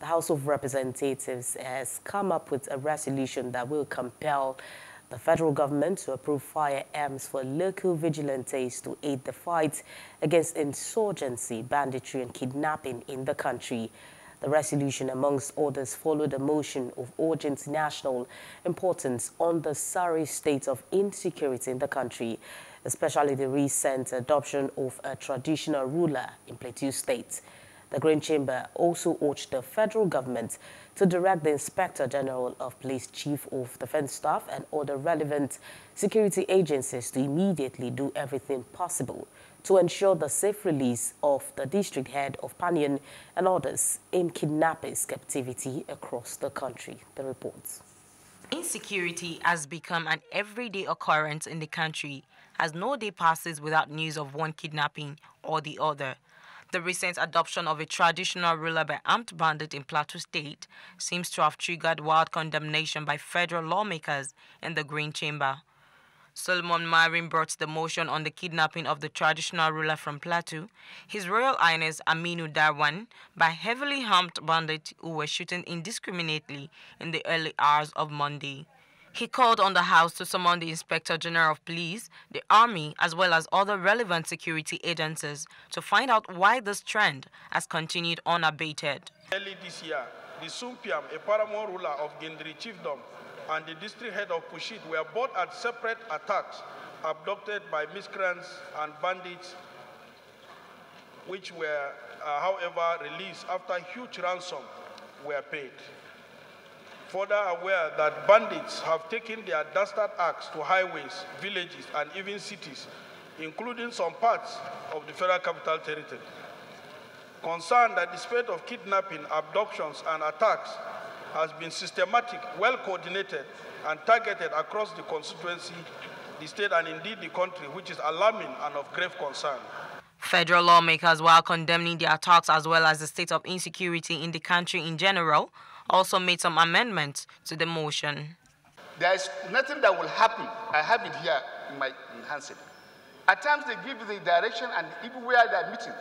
the House of Representatives has come up with a resolution that will compel the federal government to approve firearms for local vigilantes to aid the fight against insurgency, banditry and kidnapping in the country. The resolution, amongst others, followed a motion of urgent national importance on the sorry state of insecurity in the country, especially the recent adoption of a traditional ruler in Plateau State. The Green Chamber also urged the federal government to direct the Inspector General of Police, Chief of Defense Staff and other relevant security agencies to immediately do everything possible to ensure the safe release of the district head of Panyam and others in kidnappers' captivity across the country. The reports. Insecurity has become an everyday occurrence in the country as no day passes without news of one kidnapping or the other. The recent adoption of a traditional ruler by armed bandit in Plateau State seems to have triggered wild condemnation by federal lawmakers in the Green Chamber. Solomon Maren brought the motion on the kidnapping of the traditional ruler from Plateau, His Royal Highness Aminu Darwan, by heavily armed bandits who were shooting indiscriminately in the early hours of Monday. He called on the House to summon the Inspector General of Police, the Army, as well as other relevant security agencies to find out why this trend has continued unabated. Early this year, the Sumpiam, a paramount ruler of Gindiri Chiefdom, and the district head of Pushit were both at separate attacks abducted by miscreants and bandits, which were, uh, however, released after huge ransom were paid further aware that bandits have taken their dastard acts to highways, villages, and even cities, including some parts of the Federal Capital Territory. Concerned that the spread of kidnapping, abductions, and attacks has been systematic, well coordinated, and targeted across the constituency, the state, and indeed the country, which is alarming and of grave concern. Federal lawmakers, while condemning the attacks as well as the state of insecurity in the country in general, also made some amendments to the motion. There is nothing that will happen. I have it here in my handset. At times they give the direction and even where they are meeting.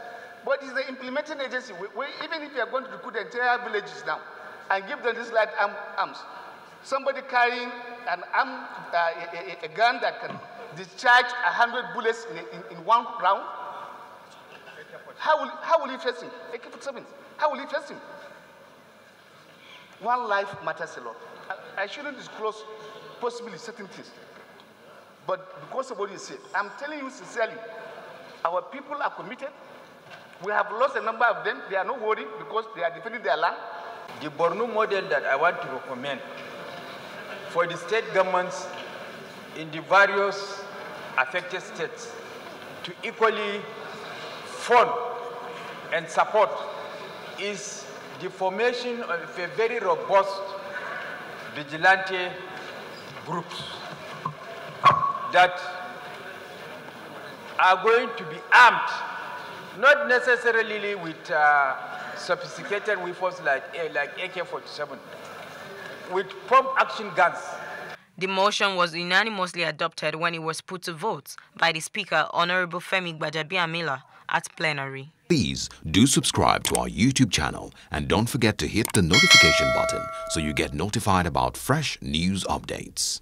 But it's the implementing agency. We, we, even if you are going to recruit entire villages now and give them this light arm, arms, somebody carrying an arm, uh, a, a, gun that can discharge 100 bullets in, in, in one round, how will, how will he face him? AK-47. How will he face him? One life matters a lot. I, I shouldn't disclose possibly certain things. But because of what you said, I'm telling you sincerely, our people are committed. We have lost a number of them. They are not worried because they are defending their land. The Borno model that I want to recommend for the state governments in the various affected states to equally fund and support is the formation of a very robust vigilante groups that are going to be armed, not necessarily with uh, sophisticated weapons like, uh, like AK-47, with pump action guns. The motion was unanimously adopted when it was put to vote by the Speaker, Honorable Femi Gbajabiamila, at plenary. Please do subscribe to our YouTube channel and don't forget to hit the notification button so you get notified about fresh news updates.